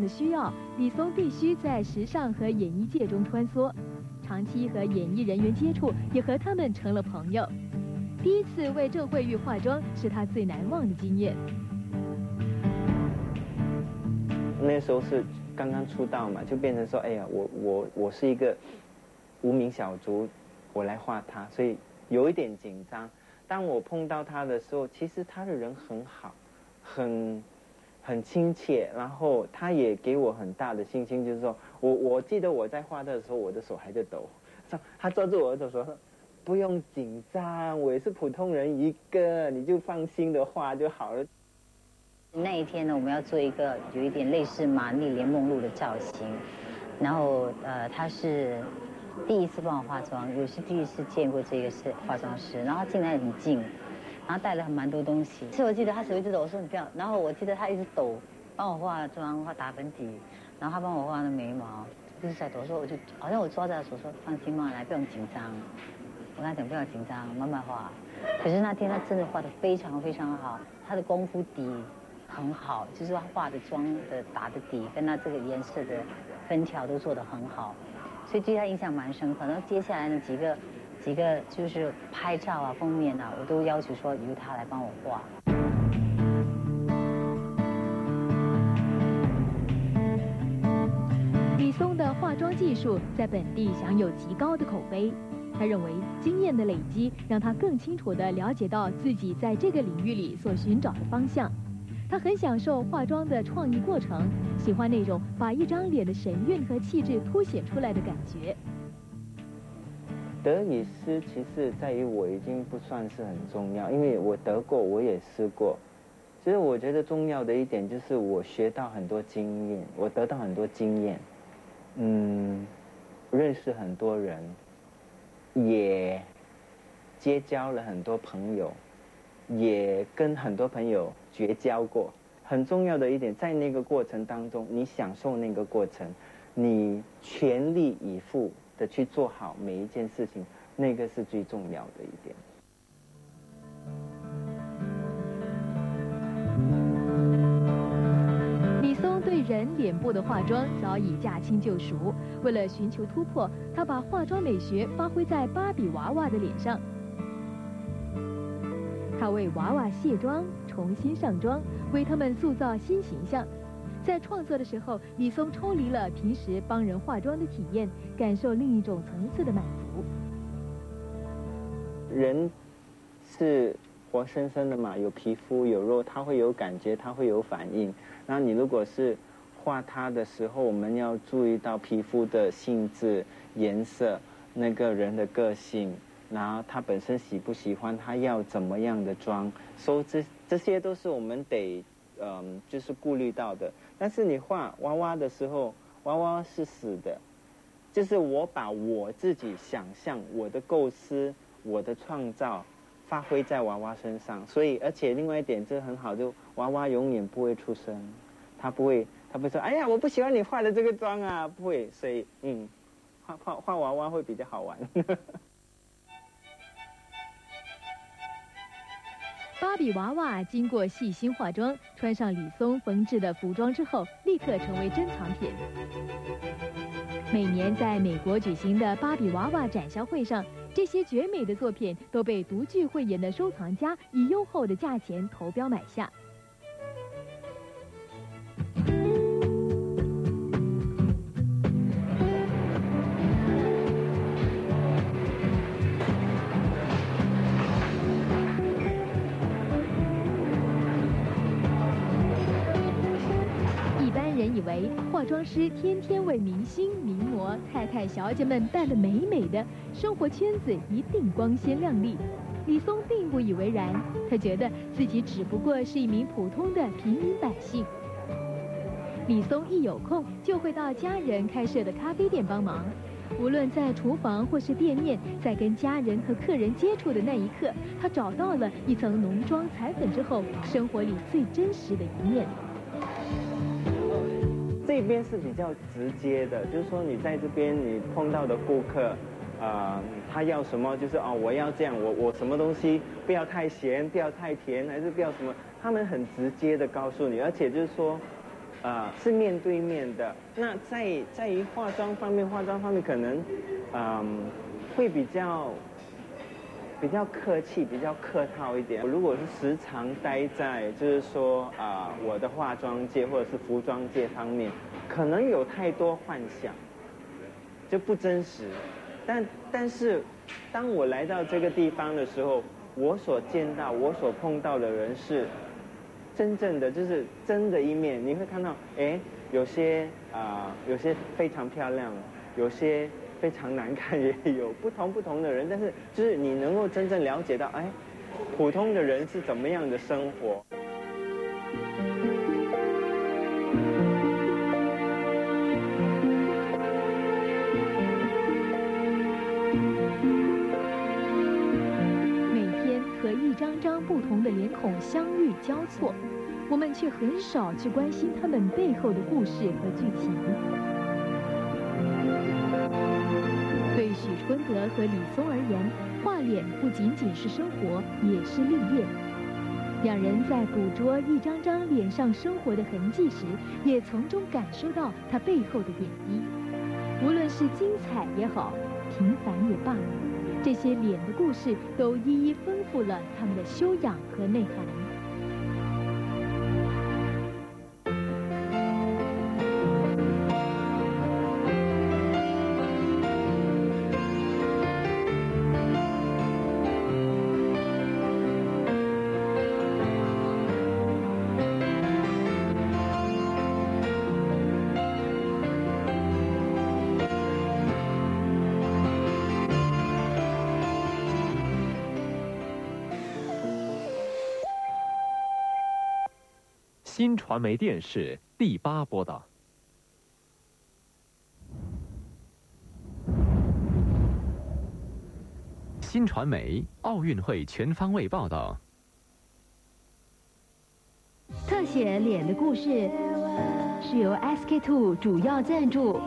的需要，李松必须在时尚和演艺界中穿梭，长期和演艺人员接触，也和他们成了朋友。第一次为郑慧玉化妆是他最难忘的经验。那时候是刚刚出道嘛，就变成说，哎呀，我我我是一个无名小卒，我来画他，所以有一点紧张。当我碰到他的时候，其实他的人很好，很很亲切，然后他也给我很大的信心，就是说我我记得我在画的时候，我的手还在抖，他抓住我的手说，不用紧张，我也是普通人一个，你就放心的画就好了。那一天呢，我们要做一个有一点类似玛丽莲梦露的造型，然后呃，他是第一次帮我化妆，也是第一次见过这个是化妆师，然后他进来很近，然后带了很蛮多东西。其实我记得他手一直抖，我说你不要，然后我记得他一直抖，帮我化妆、画打粉底，然后他帮我画那眉毛，一直在抖，说我就好像我抓着他手说放心嘛，来不用紧张，我跟他讲不要紧张，慢慢画。可是那天他真的画的非常非常好，他的功夫底。很好，就是他化的妆的打的底，跟他这个颜色的分条都做得很好，所以对他印象蛮深刻。然后接下来的几个几个就是拍照啊、封面啊，我都要求说由他来帮我画。李松的化妆技术在本地享有极高的口碑。他认为经验的累积让他更清楚地了解到自己在这个领域里所寻找的方向。他很享受化妆的创意过程，喜欢那种把一张脸的神韵和气质凸显出来的感觉。得与失，其实在于我已经不算是很重要，因为我得过，我也失过。其实我觉得重要的一点就是我学到很多经验，我得到很多经验，嗯，认识很多人，也结交了很多朋友。也跟很多朋友绝交过，很重要的一点，在那个过程当中，你享受那个过程，你全力以赴的去做好每一件事情，那个是最重要的一点。李松对人脸部的化妆早已驾轻就熟，为了寻求突破，他把化妆美学发挥在芭比娃娃的脸上。他为娃娃卸妆，重新上妆，为他们塑造新形象。在创作的时候，李松抽离了平时帮人化妆的体验，感受另一种层次的满足。人是活生生的嘛，有皮肤有肉，他会有感觉，他会有反应。那你如果是画他的时候，我们要注意到皮肤的性质、颜色，那个人的个性。然后他本身喜不喜欢，他要怎么样的妆，所以这这些都是我们得，嗯，就是顾虑到的。但是你画娃娃的时候，娃娃是死的，就是我把我自己想象、我的构思、我的创造，发挥在娃娃身上。所以，而且另外一点，这很好，就娃娃永远不会出声，他不会，他不会说，哎呀，我不喜欢你画的这个妆啊，不会。所以，嗯，画画画娃娃会比较好玩。芭比娃娃经过细心化妆，穿上李松缝制的服装之后，立刻成为珍藏品。每年在美国举行的芭比娃娃展销会上，这些绝美的作品都被独具慧眼的收藏家以优厚的价钱投标买下。化妆师天天为明星、名模、太太、小姐们扮得美美的，生活圈子一定光鲜亮丽。李松并不以为然，他觉得自己只不过是一名普通的平民百姓。李松一有空就会到家人开设的咖啡店帮忙，无论在厨房或是店面，在跟家人和客人接触的那一刻，他找到了一层浓妆彩粉之后生活里最真实的一面。这边是比较直接的，就是说你在这边你碰到的顾客，呃，他要什么就是哦，我要这样，我我什么东西不要太咸，不要太甜，还是不要什么，他们很直接的告诉你，而且就是说，呃，是面对面的。那在在于化妆方面，化妆方面可能，嗯，会比较比较客气，比较客套一点。如果是时常待在，就是说啊，我的化妆界或者是服装界方面，可能有太多幻想，就不真实。但但是，当我来到这个地方的时候，我所见到、我所碰到的人是。真正的就是真的一面，你会看到，哎，有些啊，有些非常漂亮，有些非常难看，也有不同不同的人。但是，就是你能够真正了解到，哎，普通的人是怎么样的生活。每天和一张张不同的脸孔相遇交错，我们却很少去关心他们背后的故事和剧情。德和李松而言，画脸不仅仅是生活，也是立业。两人在捕捉一张张脸上生活的痕迹时，也从中感受到它背后的点滴。无论是精彩也好，平凡也罢。这些脸的故事都一一丰富了他们的修养和内涵。新传媒电视第八播道。新传媒奥运会全方位报道。特写脸的故事是由 SK Two 主要赞助，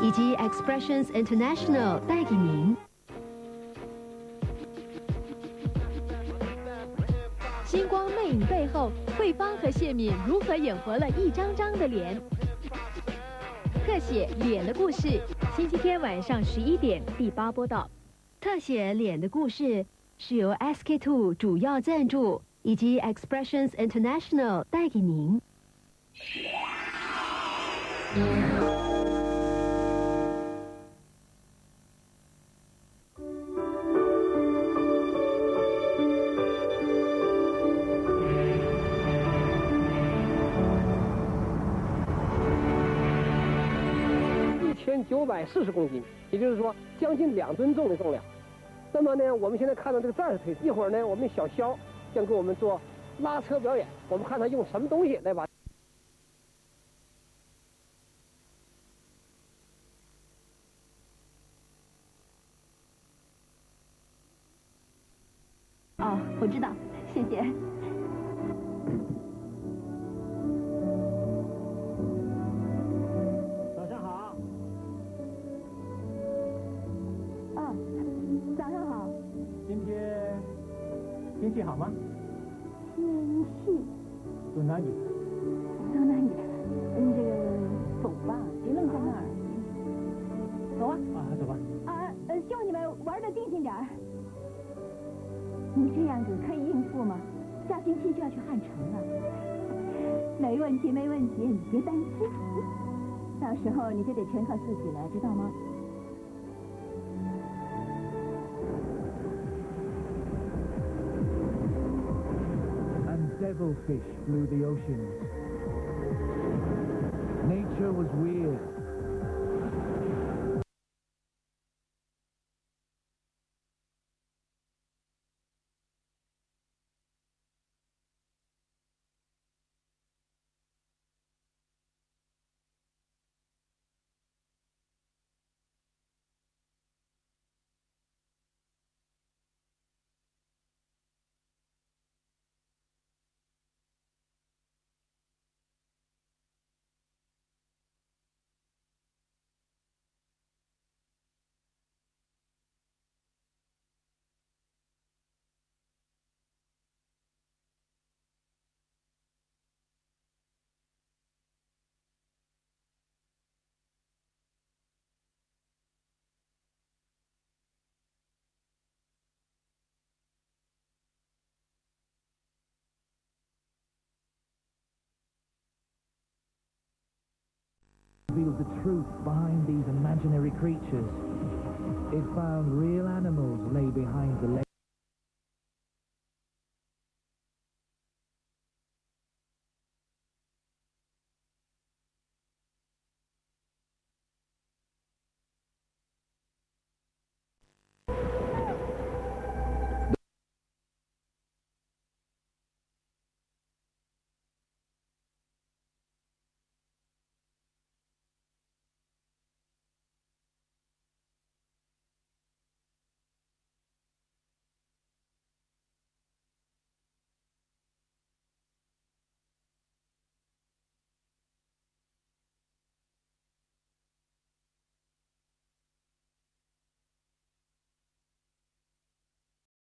以及 Expressions International 带给您。星光魅影背后，慧芳和谢敏如何演活了一张张的脸？特写脸的故事，星期天晚上十一点第八播道。特写脸的故事是由 SK Two 主要赞助，以及 Expressions International 带给您。九百四十公斤，也就是说将近两吨重的重量。那么呢，我们现在看到这个战士腿，一会儿呢，我们的小肖将给我们做拉车表演。我们看他用什么东西来把。哦，我知道，谢谢。天气好吗？天气走哪里？走哪里？嗯，这个走吧，别愣在那儿。走啊！啊，走吧。啊，呃，希望你们玩的尽兴点儿。你这样子可以应付吗？下星期就要去汉城了。没问题，没问题，你别担心。到时候你就得全靠自己了，知道吗？devilfish flew the oceans. Nature was weird. The truth behind these imaginary creatures. It found real animals lay behind the